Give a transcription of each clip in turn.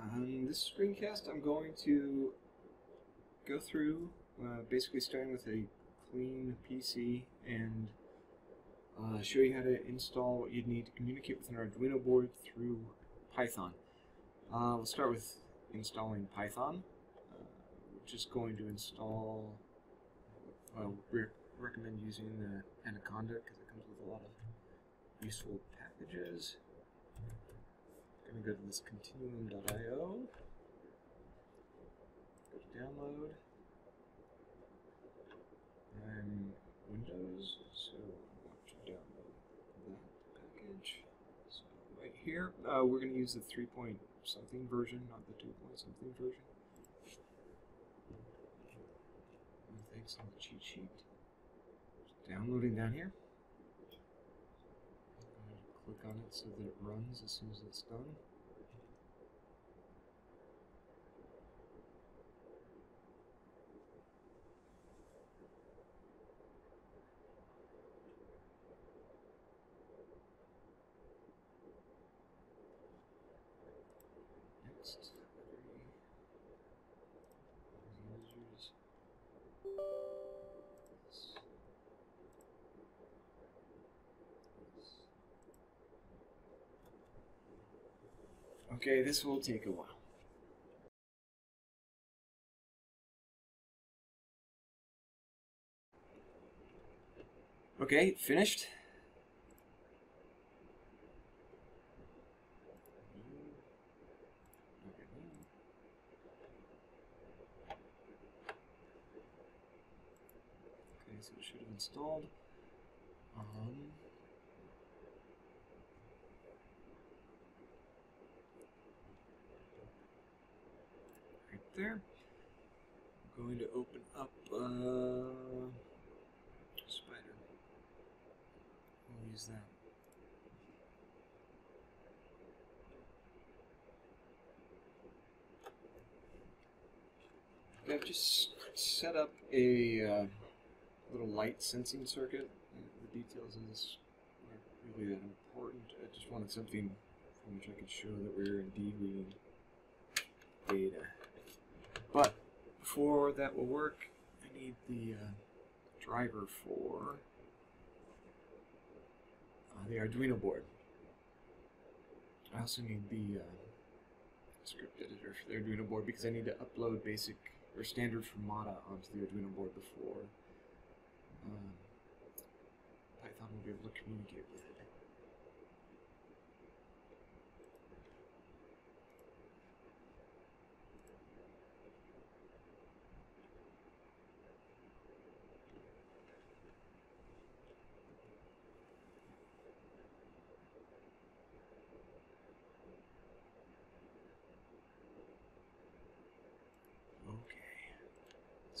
On this screencast, I'm going to go through, uh, basically starting with a clean PC and uh, show you how to install what you'd need to communicate with an Arduino board through Python. Uh, we'll start with installing Python. Uh, we're just going to install, well, we recommend using the Anaconda because it comes with a lot of useful packages. I'm gonna go to this continuum.io. Go to download. I'm Windows, so I want to download that package. So right here, uh, we're gonna use the three point something version, not the two point something version. Thanks on the cheat sheet. Just downloading down here click on it so that it runs as soon as it's done. Okay, this will take a while. Okay, finished. Okay, so it should have installed. Um, right there. I'm going to open up uh, Spyder. We'll use that. I've just set up a uh, little light sensing circuit. The details of this aren't really that important. I just wanted something from which I could show that we're indeed reading data. But before that will work, I need the uh, driver for uh, the Arduino board. I also need the uh, script editor for the Arduino board because I need to upload basic or standard Firmata onto the Arduino board before um, Python will be able to communicate with it. Okay.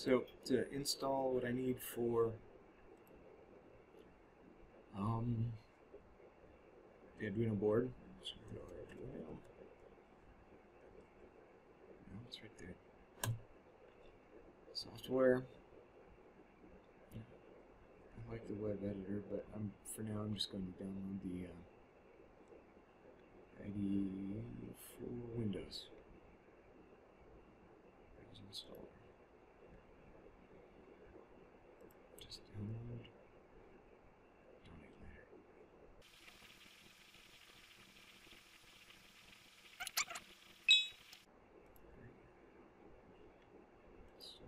So to install what I need for um, the Arduino board. No, it's right there. Software. I like the web editor, but I'm for now I'm just going to download the uh, IDE for Windows. Just. So,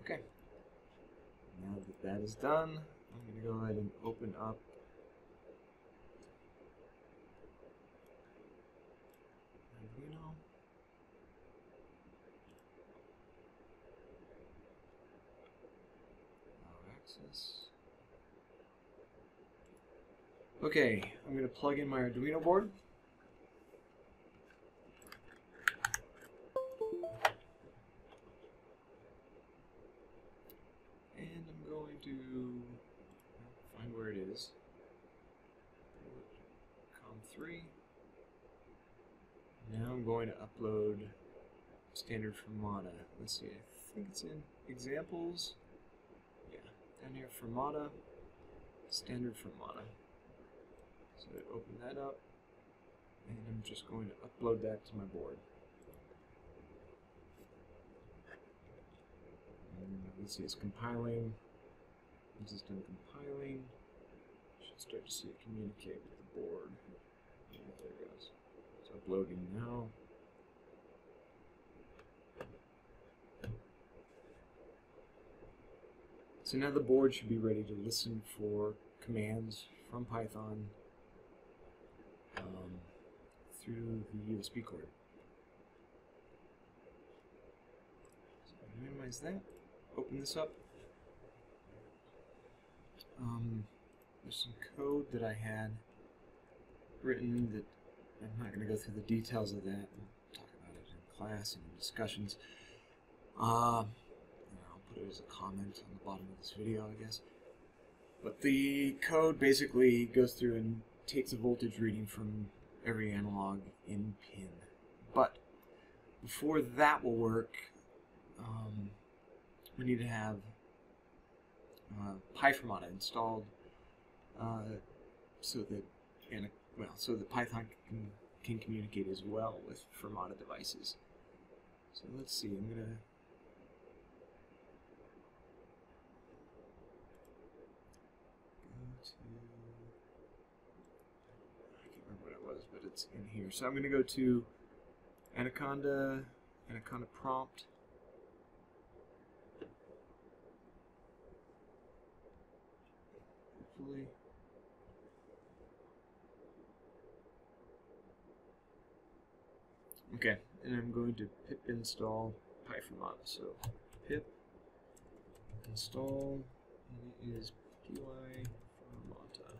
Okay. Now that that is done, I'm going to go ahead and open up Arduino. Okay, I'm going to plug in my Arduino board. And I'm going to find where it is. COM3. Now I'm going to upload standard Firmata. Let's see, I think it's in examples. Down here Firmata, standard Firmata. So I open that up, and I'm just going to upload that to my board. And let's see, it's compiling. It's done compiling, should start to see it communicate with the board. There it goes. It's uploading now. So now the board should be ready to listen for commands from Python um, through the USB cord. So minimize that. Open this up. Um, there's some code that I had written that I'm not going to go through the details of that. We'll talk about it in class and in discussions. Uh, As a comment on the bottom of this video, I guess. But the code basically goes through and takes a voltage reading from every analog in pin. But before that will work, um, we need to have uh, installed uh, so that and well so that Python can can communicate as well with Firmata devices. So let's see. I'm gonna go to I can't remember what it's in here. So I'm gonna go to Anaconda Anaconda prompt. Hopefully. Okay, and I'm going to pip install PyFirmata. So pip install, and it is py firmata.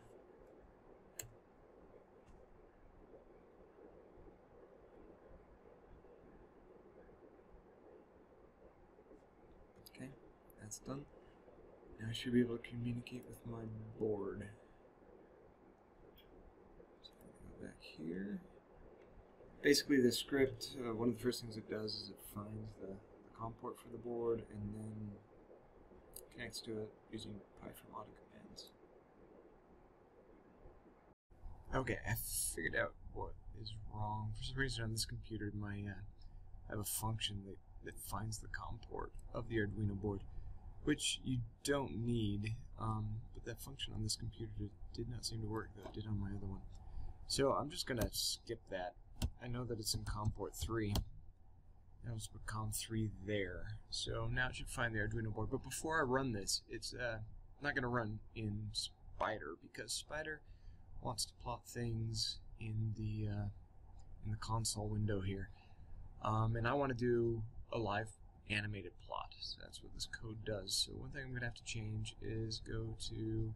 Okay, that's done. Now I should be able to communicate with my board. So go back here. Basically, the script, uh, one of the first things it does is it finds the, the COM port for the board and then connects to it using PyFirmata commands. Okay, I figured out what is wrong. For some reason on this computer, my uh, I have a function that, that finds the COM port of the Arduino board which you don't need, um, but that function on this computer did not seem to work that it did on my other one. So I'm just going to skip that. I know that it's in COM port 3. That put COM3 there. So now it should find the Arduino board. But before I run this, it's uh, not going to run in Spyder because Spyder wants to plot things in the uh, in the console window here. Um, and I want to do a live animated plot. So that's what this code does. So one thing I'm going to have to change is go to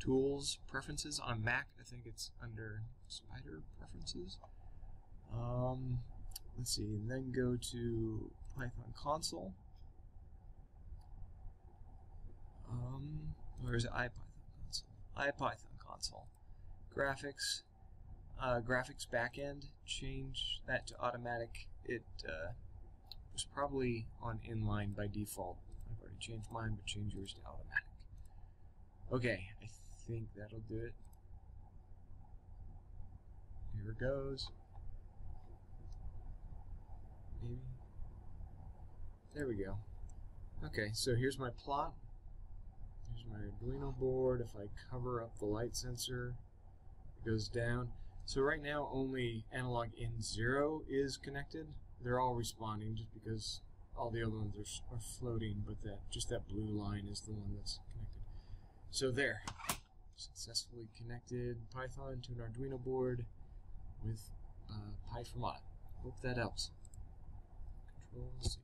Tools, Preferences. On Mac, I think it's under Spyder Preferences. Um, let's see, and then go to Python Console. Um, or is it IPython Console? IPython Console. Graphics, uh, graphics backend, change that to automatic. It uh, probably on inline by default. I've already changed mine, but change yours to automatic. Okay, I think that'll do it. Here it goes. Maybe. There we go. Okay, so here's my plot. Here's my Arduino board. If I cover up the light sensor, it goes down. So right now only analog in 0 is connected they're all responding just because all the other ones are, are floating, but that just that blue line is the one that's connected. So there, successfully connected Python to an Arduino board with uh, PyFirmata. Hope that helps. Control C.